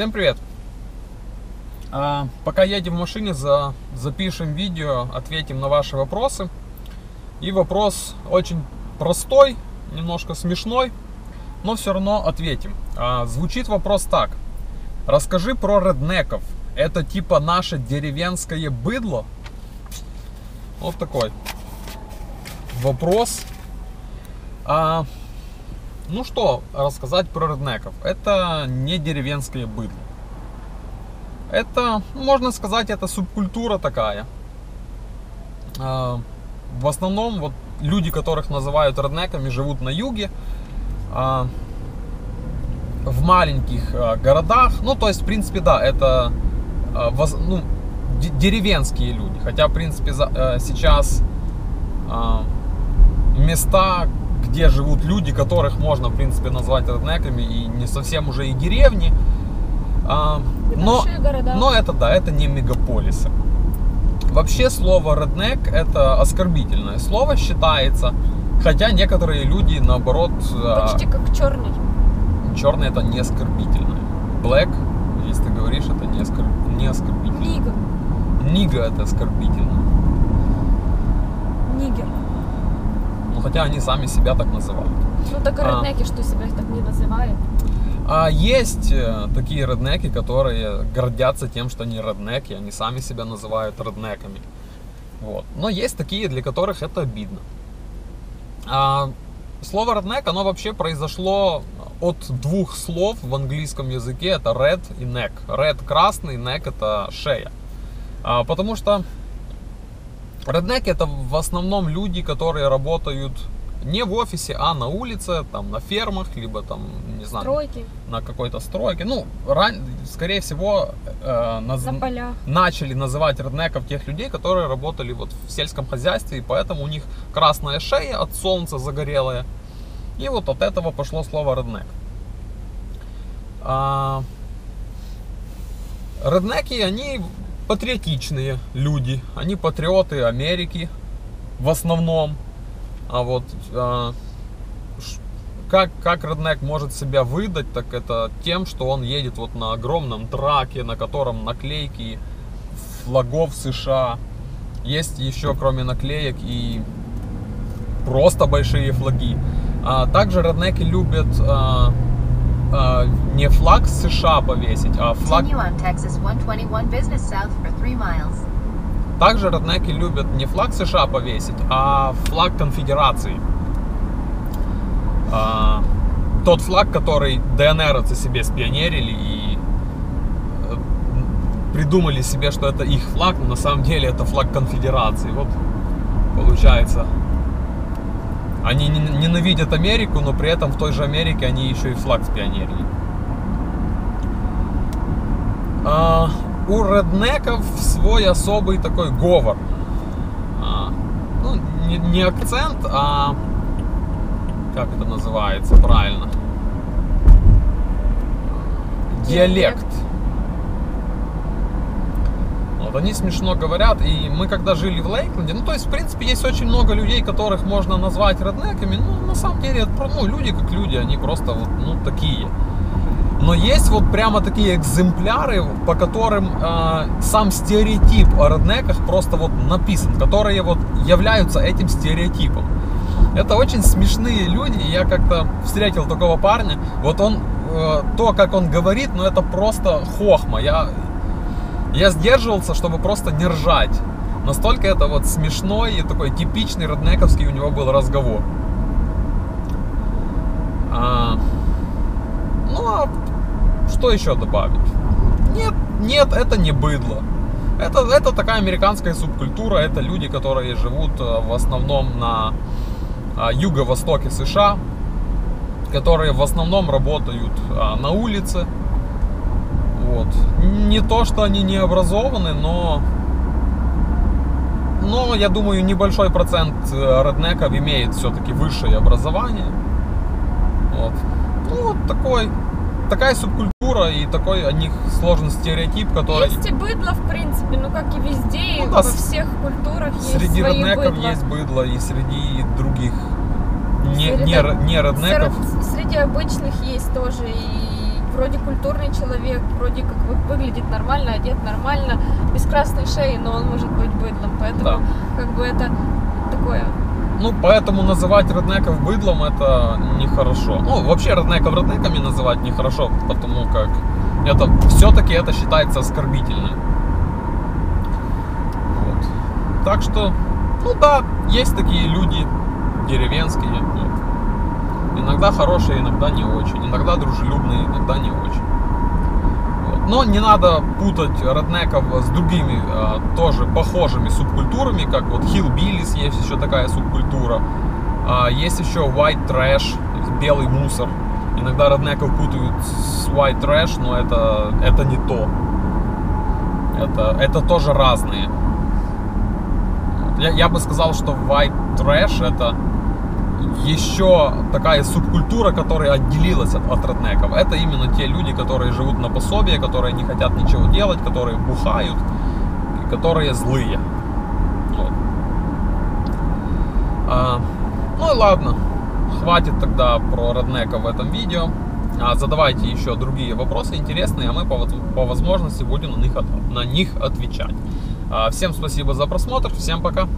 Всем привет! А, пока едем в машине, за, запишем видео, ответим на ваши вопросы. И вопрос очень простой, немножко смешной, но все равно ответим. А, звучит вопрос так. Расскажи про реднеков. Это типа наше деревенское быдло? Вот такой вопрос. А, ну что рассказать про реднеков? Это не деревенское быдло. Это, можно сказать, это субкультура такая. А, в основном вот люди, которых называют реднеками, живут на юге, а, в маленьких а, городах. Ну, то есть, в принципе, да, это ну, деревенские люди. Хотя, в принципе, сейчас места, где живут люди, которых можно, в принципе, назвать реднеками, и не совсем уже и деревни. А, но, но это да, это не мегаполисы. Вообще слово redneck это оскорбительное слово считается, хотя некоторые люди наоборот... А, Почти как черный. Черный это не оскорбительное. Black, если ты говоришь, это не, оскорб... не оскорбительно. Нига. Нига это оскорбительно. Нигер. Ну, хотя они сами себя так называют. Ну, так и реднеки, а, что себя так не называют. А есть э, такие реднеки, которые гордятся тем, что они реднеки, они сами себя называют реднеками. Вот. Но есть такие, для которых это обидно. А, слово реднек, оно вообще произошло от двух слов в английском языке. Это red и neck. Red красный, neck это шея. А, потому что Реднеки это в основном люди, которые работают не в офисе, а на улице, там на фермах, либо там, не знаю, Стройки. на какой-то стройке. Ну, ран... скорее всего, э, наз... На полях. начали называть реднеков тех людей, которые работали вот в сельском хозяйстве, и поэтому у них красная шея от солнца загорелая. И вот от этого пошло слово реднек. А... Реднеки, они патриотичные люди, они патриоты Америки в основном. А вот а, как, как Реднек может себя выдать, так это тем, что он едет вот на огромном траке, на котором наклейки флагов США. Есть еще, кроме наклеек, и просто большие флаги. А также реднеки любят а, а, не флаг США повесить, а флаг... Также реднеки любят не флаг США повесить, а флаг конфедерации. А, тот флаг, который ДНРовцы себе спионерили и э, придумали себе, что это их флаг, но на самом деле это флаг конфедерации. Вот получается они ненавидят Америку, но при этом в той же Америке они еще и флаг спионерили. А, у реднеков свой особый такой говор. А, ну, не, не акцент, а как это называется правильно? Диалект. Вот, они смешно говорят, и мы когда жили в Лейкленде, ну, то есть, в принципе, есть очень много людей, которых можно назвать реднеками, ну, на самом деле, это, ну, люди как люди, они просто вот, ну, такие. Но есть вот прямо такие экземпляры, по которым э, сам стереотип о реднеках просто вот написан, которые вот являются этим стереотипом. Это очень смешные люди, я как-то встретил такого парня, вот он, э, то, как он говорит, ну, это просто хохма, я я сдерживался, чтобы просто не ржать. Настолько это вот смешной и такой типичный роднековский у него был разговор. А, ну а что еще добавить? Нет, нет, это не быдло. Это, это такая американская субкультура, это люди, которые живут э, в основном на а, юго-востоке США, которые в основном работают а, на улице, вот. Не то, что они не образованы, но... Но, я думаю, небольшой процент э, реднеков имеет все-таки высшее образование. Вот. Ну, вот такой, такая субкультура и такой о них сложный стереотип, который... Есть и быдло, в принципе, ну как и везде, ну, да, во всех культурах есть Среди реднеков быдло. есть быдло, и среди других не, среди, не, не реднеков. Среди, среди обычных есть тоже и вроде культурный человек, вроде как вы- выглядит нормально, одет нормально, без красной шеи, но он может быть быдлом. Поэтому Да. как бы это такое. Ну, поэтому называть реднеков быдлом это нехорошо. Ну, вообще реднеков реднеками называть нехорошо, потому как это все-таки это считается оскорбительным. Вот. Так что, ну да, есть такие люди деревенские. Иногда хорошие, иногда не очень. Иногда дружелюбные, иногда не очень. Вот. Но не надо путать реднеков с другими а, тоже похожими субкультурами, как вот Hillbillies есть еще такая субкультура. А, есть еще White Trash, белый мусор. Иногда реднеков путают с White Trash, но это, это не то. Это, это тоже разные. Я, я бы сказал, что White Trash это еще такая субкультура, которая отделилась от, от реднеков. Это именно те люди, которые живут на пособие, которые не хотят ничего делать, которые бухают, которые злые. Вот. А, ну и ладно, хватит тогда про реднеков в этом видео. А, задавайте еще другие вопросы интересные, а мы по, по возможности будем на них, на них отвечать. А, всем спасибо за просмотр, всем пока.